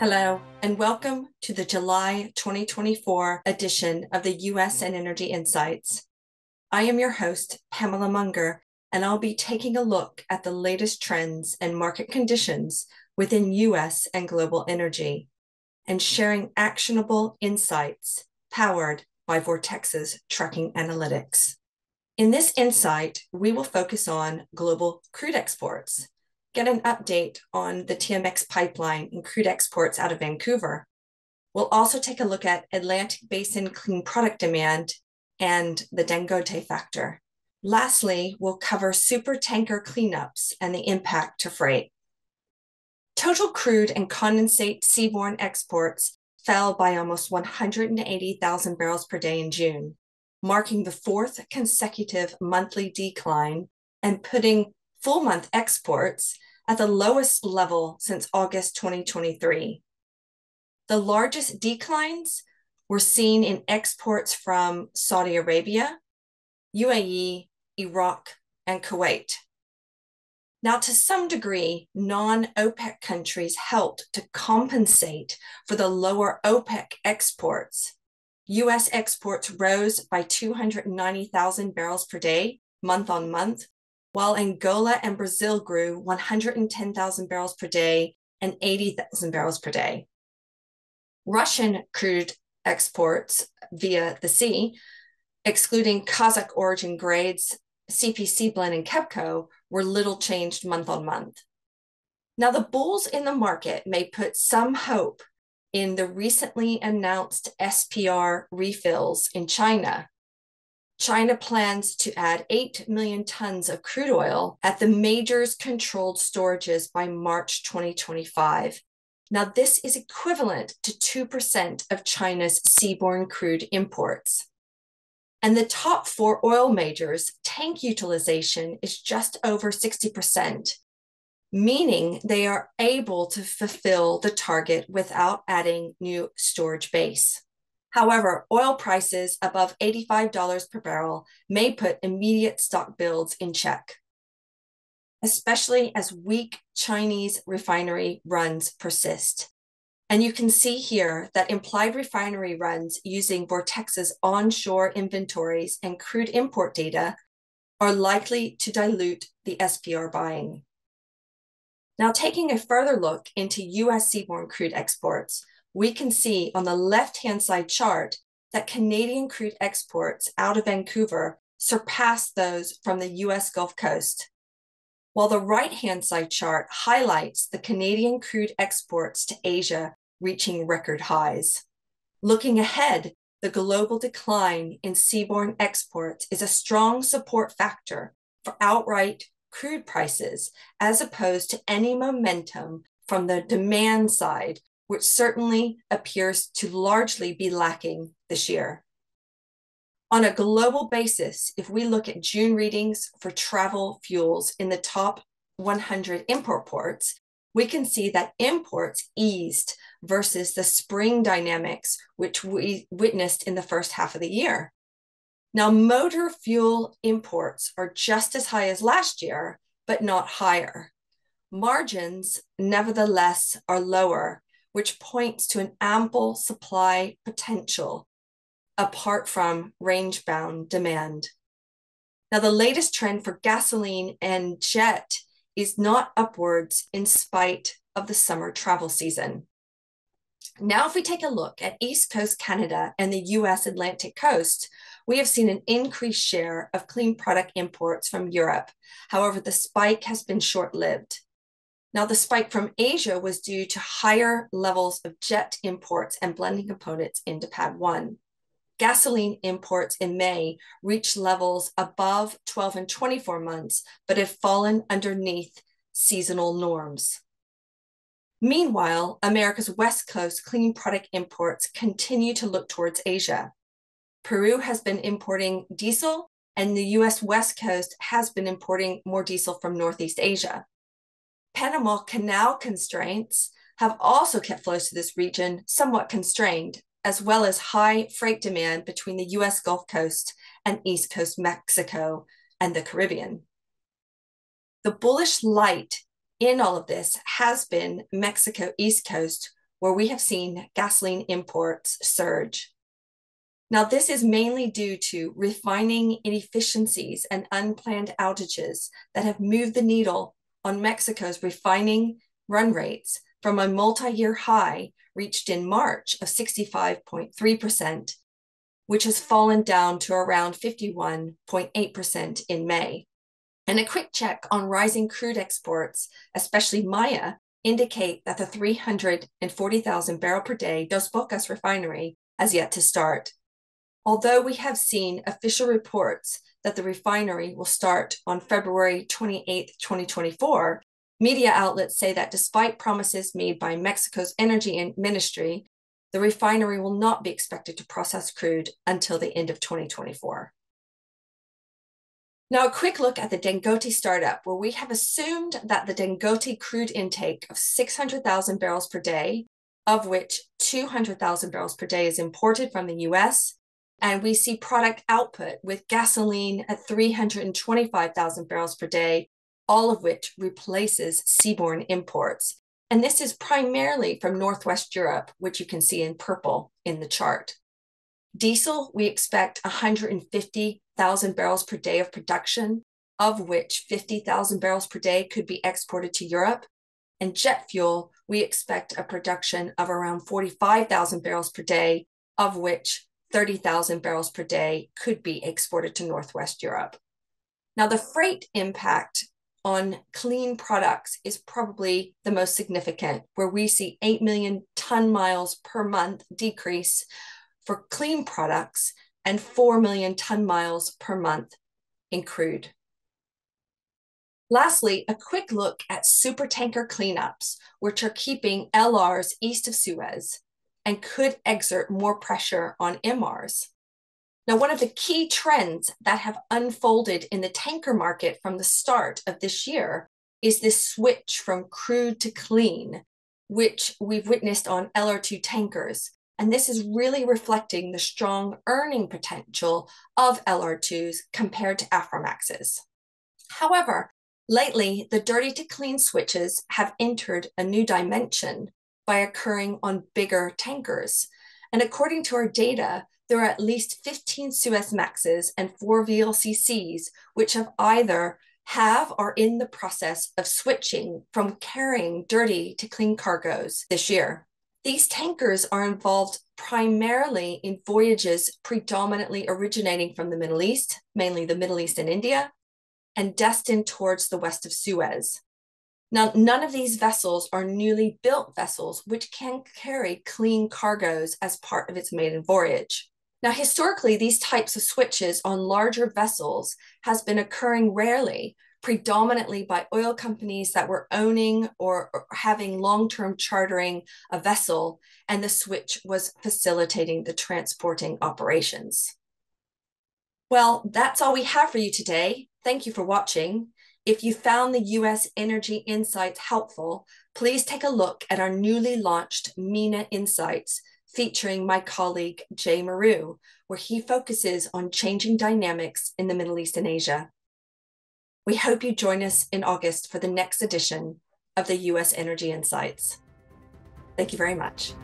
Hello, and welcome to the July 2024 edition of the US and Energy Insights. I am your host, Pamela Munger, and I'll be taking a look at the latest trends and market conditions within US and global energy and sharing actionable insights powered by Vortexa's tracking analytics. In this insight, we will focus on global crude exports get an update on the TMX pipeline and crude exports out of Vancouver. We'll also take a look at Atlantic Basin clean product demand and the Dangote factor. Lastly, we'll cover super tanker cleanups and the impact to freight. Total crude and condensate seaborne exports fell by almost 180,000 barrels per day in June, marking the fourth consecutive monthly decline and putting full month exports at the lowest level since August 2023. The largest declines were seen in exports from Saudi Arabia, UAE, Iraq, and Kuwait. Now, to some degree, non OPEC countries helped to compensate for the lower OPEC exports. US exports rose by 290,000 barrels per day, month on month, while Angola and Brazil grew 110,000 barrels per day and 80,000 barrels per day. Russian crude exports via the sea, excluding Kazakh origin grades, CPC blend, and KEBCO, were little changed month on month. Now, the bulls in the market may put some hope in the recently announced SPR refills in China China plans to add 8 million tons of crude oil at the majors controlled storages by March 2025. Now, this is equivalent to 2% of China's seaborne crude imports. And the top four oil majors' tank utilization is just over 60%, meaning they are able to fulfill the target without adding new storage base. However, oil prices above $85 per barrel may put immediate stock builds in check, especially as weak Chinese refinery runs persist. And you can see here that implied refinery runs using Vortexa's onshore inventories and crude import data are likely to dilute the SPR buying. Now, taking a further look into US seaborne crude exports, we can see on the left-hand side chart that Canadian crude exports out of Vancouver surpassed those from the US Gulf Coast, while the right-hand side chart highlights the Canadian crude exports to Asia reaching record highs. Looking ahead, the global decline in seaborne exports is a strong support factor for outright crude prices, as opposed to any momentum from the demand side which certainly appears to largely be lacking this year. On a global basis, if we look at June readings for travel fuels in the top 100 import ports, we can see that imports eased versus the spring dynamics which we witnessed in the first half of the year. Now, motor fuel imports are just as high as last year, but not higher. Margins, nevertheless, are lower which points to an ample supply potential apart from range bound demand. Now, the latest trend for gasoline and jet is not upwards in spite of the summer travel season. Now, if we take a look at East Coast Canada and the US Atlantic coast, we have seen an increased share of clean product imports from Europe. However, the spike has been short lived. Now, the spike from Asia was due to higher levels of jet imports and blending components into PADD 1. Gasoline imports in May reached levels above 12 and 24 months, but have fallen underneath seasonal norms. Meanwhile, America's West Coast clean product imports continue to look towards Asia. Peru has been importing diesel, and the US West Coast has been importing more diesel from Northeast Asia. Panama Canal constraints have also kept flows to this region somewhat constrained, as well as high freight demand between the US Gulf Coast and East Coast Mexico and the Caribbean. The bullish light in all of this has been Mexico East Coast, where we have seen gasoline imports surge. Now, this is mainly due to refining inefficiencies and unplanned outages that have moved the needle on Mexico's refining run rates from a multi year high reached in March of 65.3%, which has fallen down to around 51.8% in May. And a quick check on rising crude exports, especially Maya, indicate that the 340,000 barrel per day Dos Bocas refinery has yet to start. Although we have seen official reports that the refinery will start on February 28, 2024, media outlets say that despite promises made by Mexico's energy ministry, the refinery will not be expected to process crude until the end of 2024. Now, a quick look at the Dangote startup, where we have assumed that the Dangote crude intake of 600,000 barrels per day, of which 200,000 barrels per day is imported from the US, and we see product output with gasoline at 325,000 barrels per day, all of which replaces seaborne imports. And this is primarily from Northwest Europe, which you can see in purple in the chart. Diesel, we expect 150,000 barrels per day of production, of which 50,000 barrels per day could be exported to Europe. And jet fuel, we expect a production of around 45,000 barrels per day, of which 30,000 barrels per day could be exported to Northwest Europe. Now, the freight impact on clean products is probably the most significant, where we see 8 million ton miles per month decrease for clean products and 4 million ton miles per month in crude. Lastly, a quick look at supertanker cleanups, which are keeping LRs east of Suez and could exert more pressure on MRs. Now, one of the key trends that have unfolded in the tanker market from the start of this year is this switch from crude to clean, which we've witnessed on LR2 tankers. And this is really reflecting the strong earning potential of LR2s compared to Aframaxes. However, lately, the dirty to clean switches have entered a new dimension by occurring on bigger tankers. And according to our data, there are at least 15 Suezmaxes and four VLCCs, which have either have or in the process of switching from carrying dirty to clean cargoes this year. These tankers are involved primarily in voyages predominantly originating from the Middle East, mainly the Middle East and India, and destined towards the west of Suez. Now, none of these vessels are newly built vessels which can carry clean cargoes as part of its maiden voyage. Now, historically, these types of switches on larger vessels has been occurring rarely, predominantly by oil companies that were owning or, having long-term chartering a vessel, and the switch was facilitating the transporting operations. Well, that's all we have for you today. Thank you for watching. If you found the US Energy Insights helpful, please take a look at our newly launched MENA Insights featuring my colleague Jay Maru, where he focuses on changing dynamics in the Middle East and Asia. We hope you join us in August for the next edition of the US Energy Insights. Thank you very much.